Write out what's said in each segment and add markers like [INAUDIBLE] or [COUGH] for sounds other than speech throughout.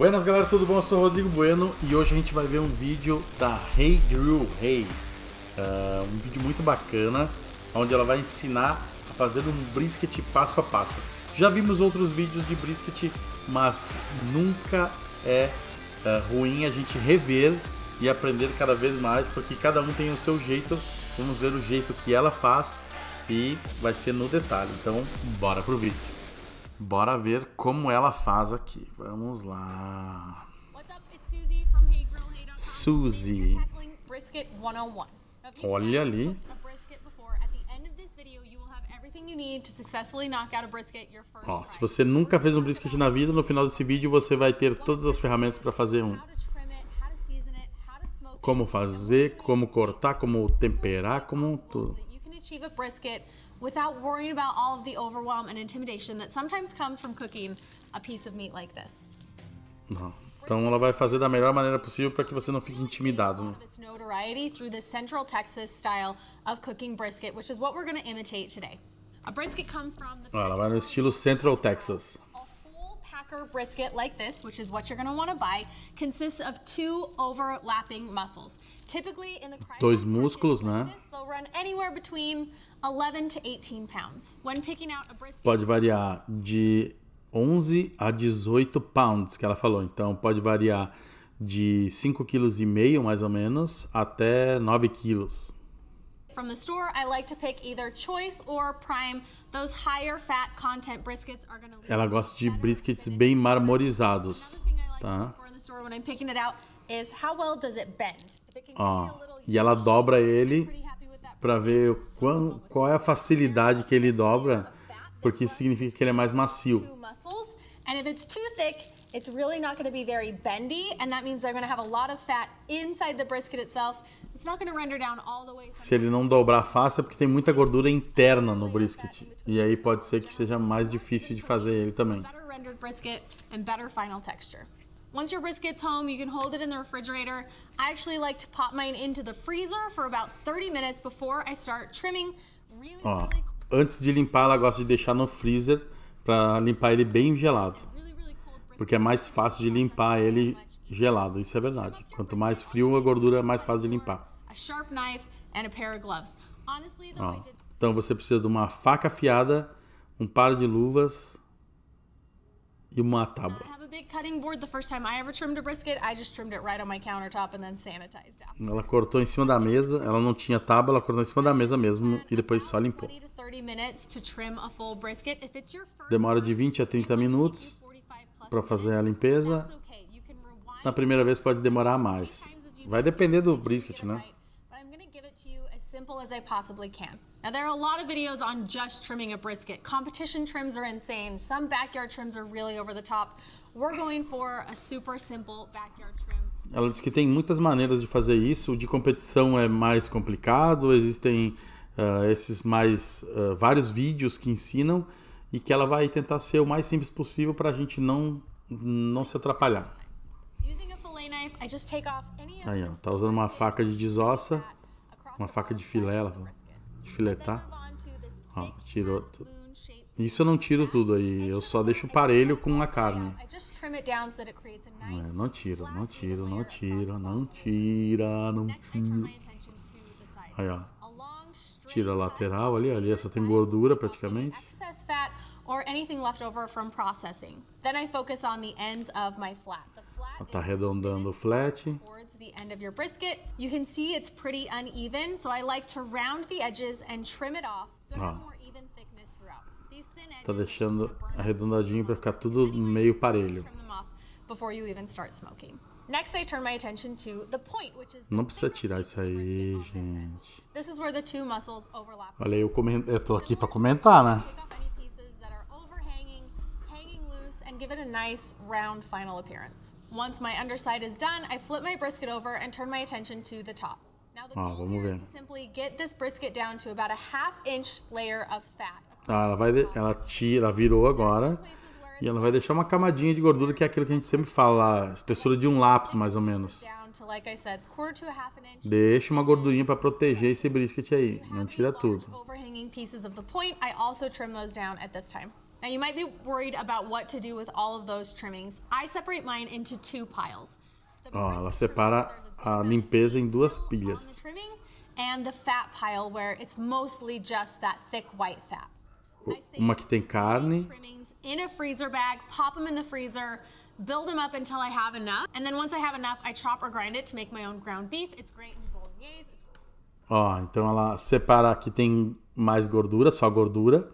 Buenas galera, tudo bom? Eu sou o Rodrigo Bueno e hoje a gente vai ver um vídeo da Hey Grill Hey. Uh, um vídeo muito bacana, onde ela vai ensinar a fazer um brisket passo a passo. Já vimos outros vídeos de brisket, mas nunca é uh, ruim a gente rever e aprender cada vez mais, porque cada um tem o seu jeito. Vamos ver o jeito que ela faz e vai ser no detalhe. Então, bora pro vídeo. Bora ver como ela faz aqui. Vamos lá. Suzy. Olha ali. Ó, se você nunca fez um brisket na vida, no final desse vídeo você vai ter todas as ferramentas para fazer um. Como fazer, como cortar, como temperar, como tudo without worrying about all of the overwhelm and intimidation that sometimes comes from cooking a piece of meat like this. Não. Então ela vai fazer da melhor maneira possível para que você não fique intimidado. Né? notoriety through the Central Texas style of cooking brisket, which is what we're going to imitate today. A brisket comes from the Ela vai no estilo Central Texas. Packer brisket like this, which is what you're going to want to buy, consists of two overlapping muscles. Typically in the Dois músculos, né? They'll run anywhere between 11 to 18 pounds. When picking out a brisket, pode variar de 11 a 18 pounds, que ela falou. Então pode variar de 5,5 kg mais ou menos até 9 kg. From the store, I like to pick either choice or prime. Those higher fat content briskets are going Ela gosta de briskets bem marmorizados, tá? Ó, e ela dobra ele para ver qual, qual é a facilidade que ele dobra, porque isso significa que ele é mais macio. And if it's too thick, it's really not going to be very bendy, and that means they're going to have a lot of fat inside the brisket itself. It's not going to render down all the way. Se ele não dobrar fácil é porque tem muita gordura interna no brisket, e aí pode ser que seja mais difícil de fazer ele também. Better rendered brisket and better final texture. Once your brisket's home, you can hold it in the refrigerator. I actually like to pop mine into the freezer for about 30 minutes before I start trimming. Really, Ó, antes de limpar, ela gosta de deixar no freezer para limpar ele bem gelado. Porque é mais fácil de limpar ele gelado, isso é verdade. Quanto mais frio a gordura, é mais fácil de limpar. Ó, então você precisa de uma faca afiada, um par de luvas e uma tábua. Ela cortou em cima da mesa, ela não tinha tábua, ela cortou em cima da mesa mesmo e depois só limpou. Demora de 20 a 30 minutos para fazer a limpeza. Na primeira vez pode demorar mais. Vai depender do brisket, né? Now, there are a lot of videos on just trimming a brisket. Competition trims are insane. Some backyard trims are really over the top. We're going for a super simple backyard trim. Ela diz que tem muitas maneiras de fazer isso. O de competição é mais complicado. Existem uh, esses mais uh, vários vídeos que ensinam e que ela vai tentar ser o mais simples possível para a gente não não se atrapalhar. Aí, ó, tá usando uma faca de desossa, uma faca de filé, ela de filetar. Ó, tirou tudo. Isso eu não tiro tudo aí, eu só deixo parelho com a carne. É, não tiro, não tiro, não tiro, não tira, não tira. Aí, ó. Tira a lateral ali, ali só tem gordura praticamente. or anything left over from processing. Then I focus on the ends of my flat. Tá arredondando o flat. Towards the end of your brisket. You can see it's pretty uneven, so I like to round the edges and trim it off so ah. more even thickness throughout. These thin edges tá deixando arredondadinho para ficar tudo meio parelho. Before you even start smoking. Next, I turn my attention to the point, which is Não precisa tirar isso aí, gente. This is where the two muscles overlap. Olha, eu, coment... eu tô aqui para comentar, né? give it a nice round final appearance. Once my underside is done, I flip my brisket over and turn my attention to the top. Now the ah, is to simply get this brisket down to about a half inch layer of fat. Ah, ela vai, ela tira, ela virou agora e ela vai deixar uma camadinha de gordura que é aquilo que a gente sempre fala, a espessura de um lápis mais ou menos. Deixa uma gordurinha para proteger esse brisket aí, não tira tudo. Now you might be worried about what to do with all of those trimmings. I separate mine into two piles. Ó, ela separa a limpeza em duas pilhas. and the fat pile where it's mostly just that thick white fat. Uma que tem carne, in a freezer bag, pop them in the freezer, build them up until I have enough, and then once I have enough, I chop or grind it to make my own ground beef. It's great in bolognese. Ó, então ela separa que tem mais gordura, só gordura,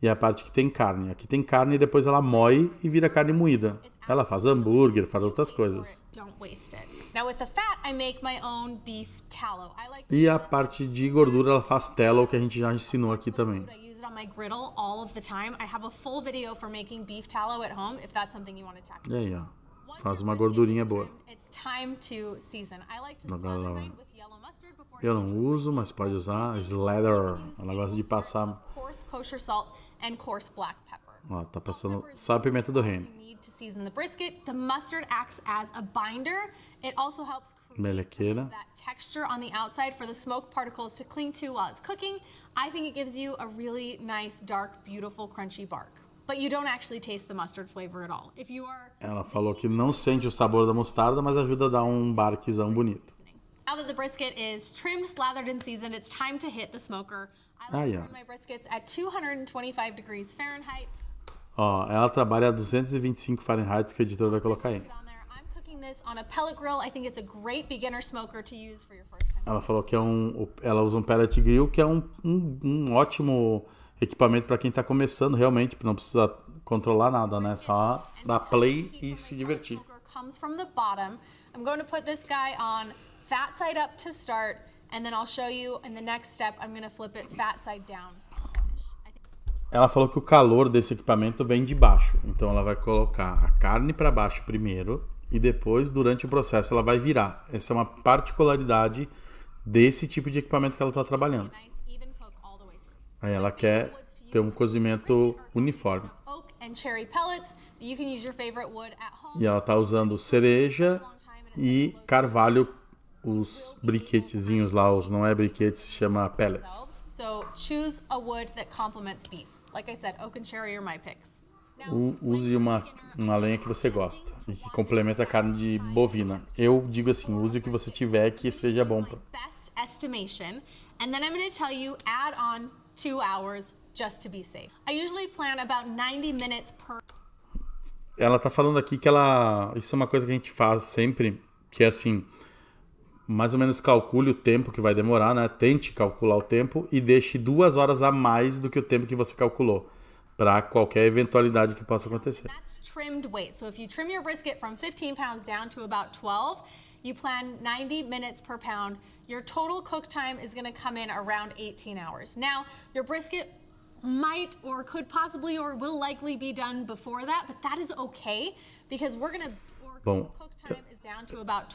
e a parte que tem carne. Aqui tem carne e depois ela moe e vira carne moída. Ela faz hambúrguer, faz outras coisas. E a parte de gordura ela faz tallow, que a gente já ensinou aqui também. E aí, ó. Faz uma gordurinha boa. Eu não uso, mas pode usar. Slather. Ela gosta de passar. Coarse kosher salt and coarse black pepper. Ó, tá passando sal pimenta do reino. You need to season the brisket. The mustard acts as a binder. It also helps create Melequeira. that texture on the outside for the smoke particles to cling to while it's cooking. I think it gives you a really nice, dark, beautiful, crunchy bark. But you don't actually taste the mustard flavor at all. If you are Ela falou que não sente o sabor da mostarda, mas ajuda a dar um barquezão bonito. Now that the brisket is trimmed, slathered, and seasoned, it's time to hit the smoker. I like yeah. to trim my briskets at 225 degrees Fahrenheit. Ó, ela trabalha a 225 Fahrenheit, que o editor vai colocar aí. Ela falou que é um. Ela usa um pellet grill, que é um, um, um ótimo equipamento para quem tá começando realmente, não precisa controlar nada, né? Só dar play e se divertir. Comes from the bottom. I'm going to put this guy on fat side up to start, and then I'll show you in the next step. I'm going to flip it fat side down. Ela falou que o calor desse equipamento vem de baixo, então ela vai colocar a carne para baixo primeiro e depois, durante o processo, ela vai virar. Essa é uma particularidade desse tipo de equipamento que ela está trabalhando. Aí ela quer ter um cozimento uniforme. E ela tá usando cereja e carvalho, os briquetezinhos lá, os não é briquetes, se chama pellets. So choose a wood that complements beef. Like I said, oak and cherry are my picks. U- Use uma, uma lenha que você gosta e que complementa a carne de bovina. Eu digo assim, use o que você tiver que seja bom. pra- best estimation, and then I'm going to tell you add on two hours just to be safe. I usually plan about 90 minutes per Ela tá falando aqui que ela. Isso é uma coisa que a gente faz sempre, que é assim. Mais ou menos calcule o tempo que vai demorar, né? Tente calcular o tempo e deixe duas horas a mais do que o tempo que você calculou. Para qualquer eventualidade que possa acontecer. That's trimmed weight. So if you trim your brisket from 15 pounds down to about 12, you plan 90 minutes per pound. Your total cook time is going to come in around 18 hours. Now, your brisket might or could possibly or will likely be done before that, but that is okay because we're going to Bom, cook time is down to about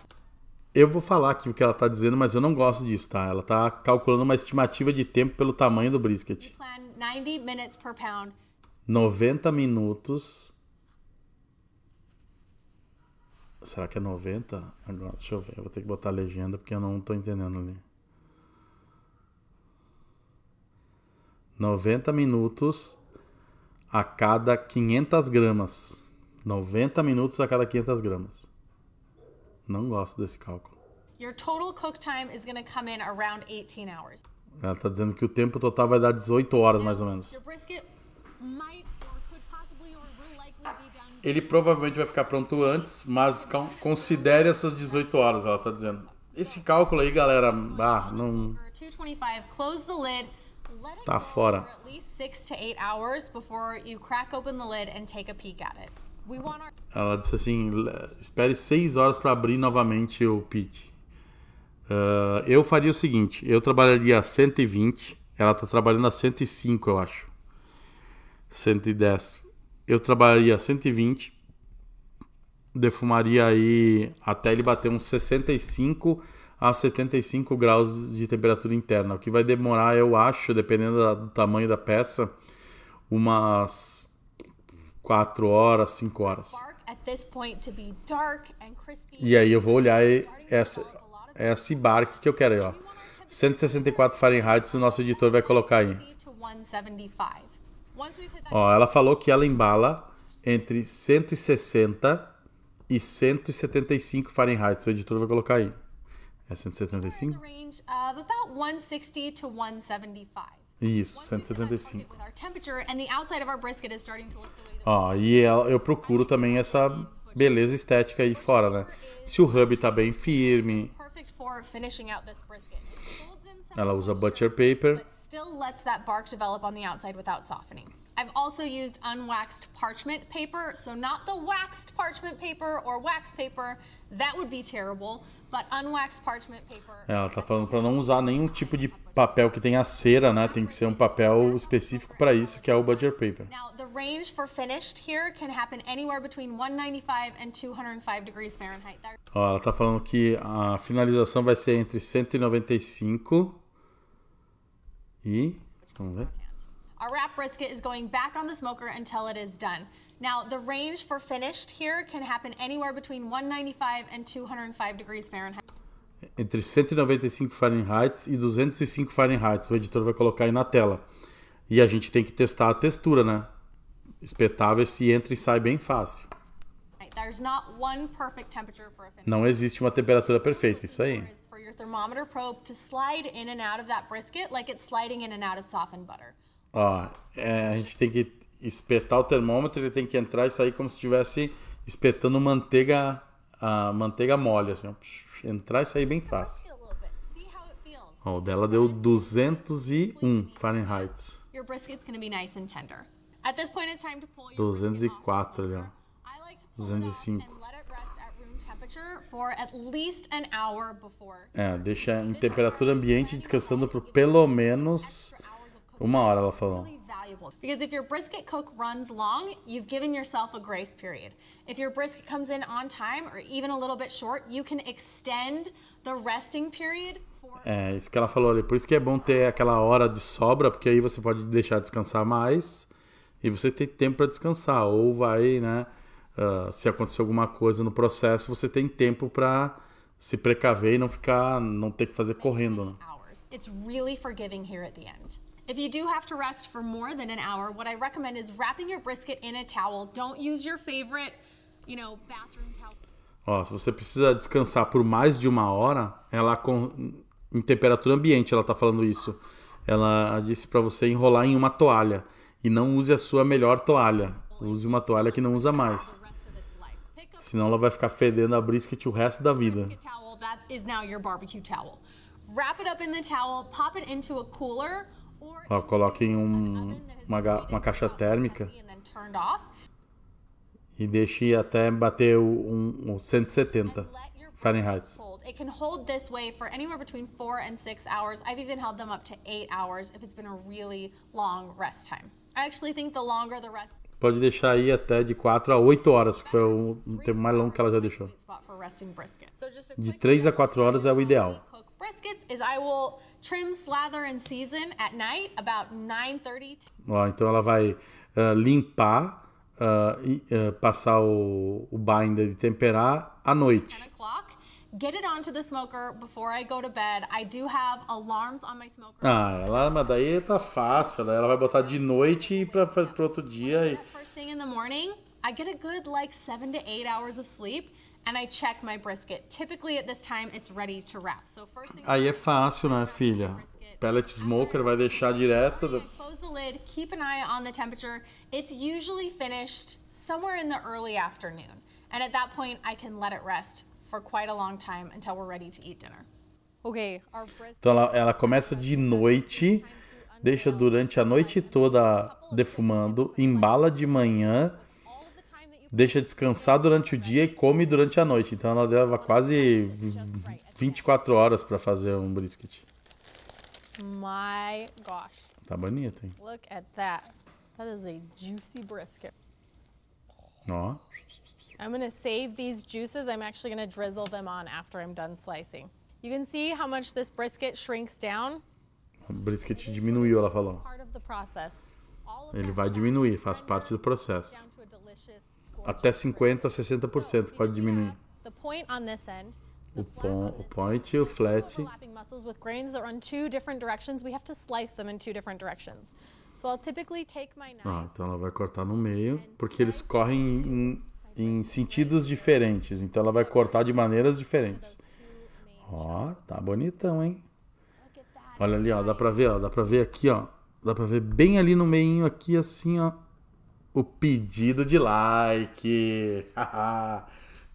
Eu vou falar aqui o que ela tá dizendo, mas eu não gosto disso, tá? Ela tá calculando uma estimativa de tempo pelo tamanho do brisket. plan 90 minutes per pound. 90 minutos. Será que é 90? Agora, deixa eu ver. Eu vou ter que botar a legenda porque eu não tô entendendo ali. 90 minutos a cada 500 gramas. 90 minutos a cada 500 gramas. Não gosto desse cálculo. Your total cook time is going to come in around 18 hours. Ela tá dizendo que o tempo total vai dar 18 horas mais ou menos. Ele provavelmente vai ficar pronto antes, mas con- considere essas 18 horas, ela tá dizendo. Esse cálculo aí, galera, ah, não. For 225, close the lid. Let it Tá fora. Ela disse assim: "Le- espere 6 horas para abrir novamente o pitch. Ah, eu faria o seguinte: eu trabalharia a 120, ela tá trabalhando a 105, eu acho. 110. Eu trabalharia a 120, defumaria aí até ele bater uns 65 a 75 graus de temperatura interna. O que vai demorar, eu acho, dependendo do tamanho da peça, umas 4 horas, 5 horas. E aí eu vou olhar essa, esse barque que eu quero aí, ó. 164 Fahrenheit, o nosso editor vai colocar aí. to 175. Once we've hit that Ó, ela falou que ela embala entre 160 e 175 Fahrenheit. O editor vai colocar aí. É 175? the range of about 160 to 175. Isso, Once we set that 175. Ó, e eu procuro também essa beleza estética aí fora, né? Se o hub tá bem firme, ela usa butcher paper. I've also used unwaxed parchment paper, so not the waxed parchment paper or wax paper, that would be terrible, but unwaxed parchment paper. Ela tá falando pra não usar nenhum tipo de papel que tenha cera, né? Tem que ser um papel específico pra isso, que é o butcher paper. Now, the range for finished here can happen anywhere between 195 and 205 degrees Fahrenheit. Ó, ela tá falando que a finalização vai ser entre 195 e. Vamos ver. Our wrap brisket is going back on the smoker until it is done. Now, the range for finished here can happen anywhere between 195 and 205 degrees Fahrenheit. Entre 195 Fahrenheit e 205 Fahrenheit. O editor vai colocar aí na tela. E a gente tem que testar a textura, né? Espetar, ver se entra e sai bem fácil. There's not one perfect temperature for a finish. Não existe uma temperatura perfeita, isso aí. Your thermometer probe to slide in and out of that brisket like it's sliding in and out of softened butter. Ó, é, a gente tem que espetar o termômetro, ele tem que entrar e sair como se estivesse espetando manteiga, a manteiga mole, assim, ó. Entrar e sair bem fácil. Ó, o dela deu 201 Fahrenheit. Your brisket's gonna be nice and tender. At this point, it's time to pull your 204 ali, ó. I like to pull it off 205. and let it rest at room temperature for at least an hour before É, deixa em temperatura ambiente descansando por pelo menos. Uma hora, ela falou. Because if your brisket cook runs long, you've given yourself a grace period. If your brisket comes in on time or even a little bit short, you can extend the resting period for É, isso que ela falou ali. Por isso que é bom ter aquela hora de sobra, porque aí você pode deixar descansar mais e você tem tempo para descansar. Ou vai, né? ah, se acontecer alguma coisa no processo, você tem tempo para se precaver e não ficar, não ter que fazer correndo. Né? It's really forgiving here at the end. If you do have to rest for more than an hour, what I recommend is wrapping your brisket in a towel. Don't use your favorite, you know, bathroom towel. Ó, se você precisa descansar por mais de uma hora, ela com em temperatura ambiente, ela tá falando isso. Ela disse para você enrolar em uma toalha e não use a sua melhor toalha. Use uma toalha que não usa mais. Senão ela vai ficar fedendo a brisket o resto da vida. that is now your barbecue towel. Wrap it up in the towel, pop it into a cooler Ó, em um, uma, uma caixa térmica 170 and then turned off. e deixe até bater o, um, o 170 Let your Fahrenheit. It can hold this way for anywhere between four and six hours. I've even held them up to eight hours if it's been a really long rest time. I actually think the longer the rest, Pode deixar aí até de 4 a 8 horas, que foi o, tempo mais longo que ela já deixou. De quick 3 a 4 horas é o ideal. Trim, slather, and season at night about 9:30 to Ó, então ela vai ah, limpar, e, ah, passar o, o binder e temperar à noite. 10 o'clock. Get it onto the smoker before I go to bed. I do have alarms on my smoker. Ah, ela, mas daí tá fácil, né? Ela vai botar de noite para pro outro dia. E... First thing in the morning, I get a good like seven to eight hours of sleep, and I check my brisket. Typically at this time, it's ready to wrap. So first thing. Aí é fácil, né, filha? Pellet smoker vai deixar direto. do- Close the lid, keep an eye on the temperature. It's usually finished somewhere in the early afternoon. And at that point, I can let it rest for quite a long time until we're ready to eat dinner. Okay, our brisket. Então ela, ela começa de noite, deixa durante a noite toda defumando, embala de manhã, All of the time that you deixa descansar durante o dia e come durante a noite. Então ela leva quase 24 horas para fazer um brisket. My gosh, Tá bonito, hein? look at that. That is a juicy brisket. Ó. I'm gonna save these juices. I'm actually gonna drizzle them on after I'm done slicing. You can see how much this brisket shrinks down. O brisket diminuiu, ela falou. Ele vai diminuir, faz parte do processo. Até 50, 60% pode diminuir. O, pon, o point e o flat. Ó, então ela vai cortar no meio, porque eles correm em, em sentidos diferentes. Então ela vai cortar de maneiras diferentes. Ó, tá bonitão, hein? Olha ali, ó, dá pra ver, ó, dá pra ver aqui, ó. Dá pra ver bem ali no meio aqui, assim, ó. O pedido de like.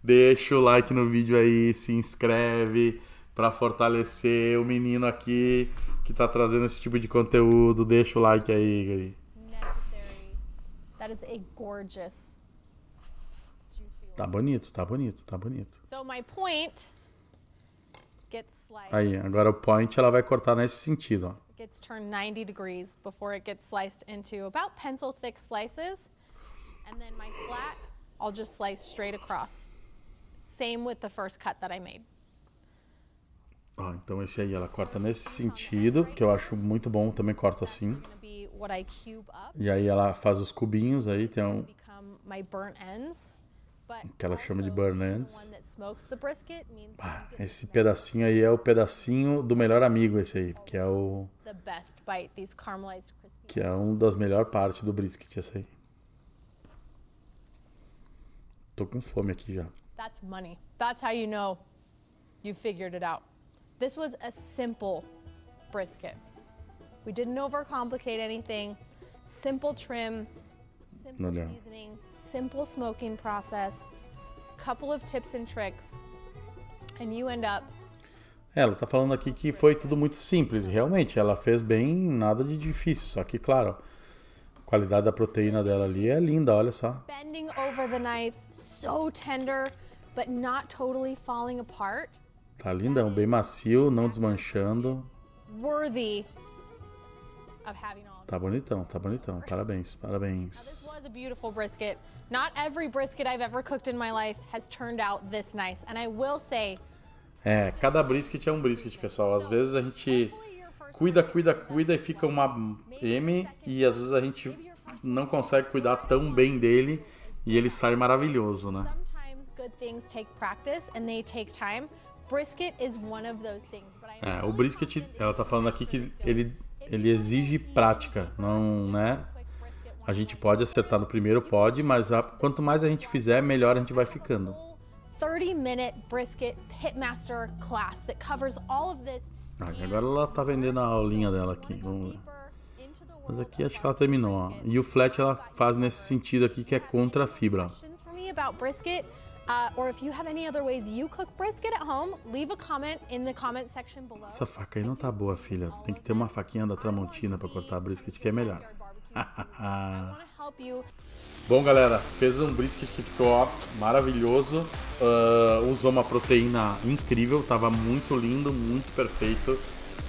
Deixa o like no vídeo aí, se inscreve para fortalecer o menino aqui que tá trazendo esse tipo de conteúdo. Deixa o like aí. That is a gorgeous. Tá bonito, tá bonito, tá bonito. So my point gets sliced. Aí, agora o point ela vai cortar nesse sentido, ó. Gets turned 90 degrees before it gets sliced into about pencil thick slices. And then my flat, I'll just slice straight across. Same with the first cut that I made. Ó, então esse aí ela corta nesse sentido, que eu acho muito bom, também corto assim. E aí ela faz os cubinhos aí, tem um become my burnt ends. Que ela chama de also burn the ends. one that smokes the brisket means that Ah, esse pedacinho aí é o pedacinho do melhor amigo esse aí, que é o que é um das melhores partes do brisket esse aí. Tô com fome aqui já. That's money. That's how you know you figured it out. This was a simple brisket. We didn't overcomplicate anything. Simple trim, simple Olha. seasoning, simple smoking process, couple of tips and tricks, and you end up Ela tá falando aqui que foi tudo muito simples, realmente ela fez bem, nada de difícil, só que claro, a qualidade da proteína dela ali é linda, olha só. bending over the knife, so tender, but not totally falling apart. Tá lindão, bem macio, não desmanchando. Worthy Tá bonitão, tá bonitão. Parabéns, This parabéns. was a beautiful brisket. Not every brisket I've ever cooked in my life has turned out this nice. And I will say, É, cada brisket é um brisket, pessoal. Às vezes a gente cuida, cuida, cuida e fica uma M e às vezes a gente não consegue cuidar tão bem dele e ele sai maravilhoso, né? sometimes good things take practice and they take time. Brisket is one of those things. É, o brisket, ela tá falando aqui que ele, ele exige prática, não, né? A gente pode acertar no primeiro, pode, mas a- quanto mais a gente fizer, melhor a gente vai ficando. 30 minute brisket pitmaster class that covers all of this. Ah, agora ela tá vendendo a aulinha dela aqui, vamos ver. Mas aqui acho que ela terminou, ó. E o flat ela faz nesse sentido aqui que é contra a fibra, about brisket, uh, or if you have any other ways you cook brisket at home, leave a comment in the comment section below. Essa faca aí não tá boa, filha. Tem que ter uma faquinha da Tramontina pra cortar brisket que é melhor. [LAUGHS] Bom, galera, fez um brisket que ficou ó, maravilhoso. Ah, usou uma proteína incrível, tava muito lindo, muito perfeito.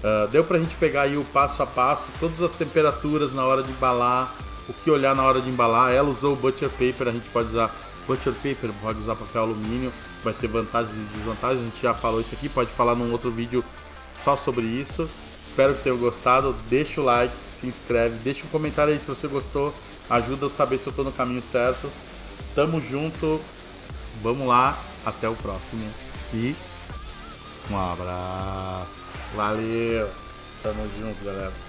Ah, deu pra gente pegar aí o passo a passo, todas as temperaturas na hora de embalar, o que olhar na hora de embalar. Ela usou o butcher paper, a gente pode usar butcher paper, pode usar papel alumínio, vai ter vantagens e desvantagens. A gente já falou isso aqui, pode falar num outro vídeo só sobre isso. Espero que tenham gostado. Deixa o like, se inscreve, deixa um comentário aí se você gostou. Ajuda eu saber se eu tô no caminho certo. Tamo junto. Vamos lá. Até o próximo. E um abraço. Valeu. Tamo junto, galera.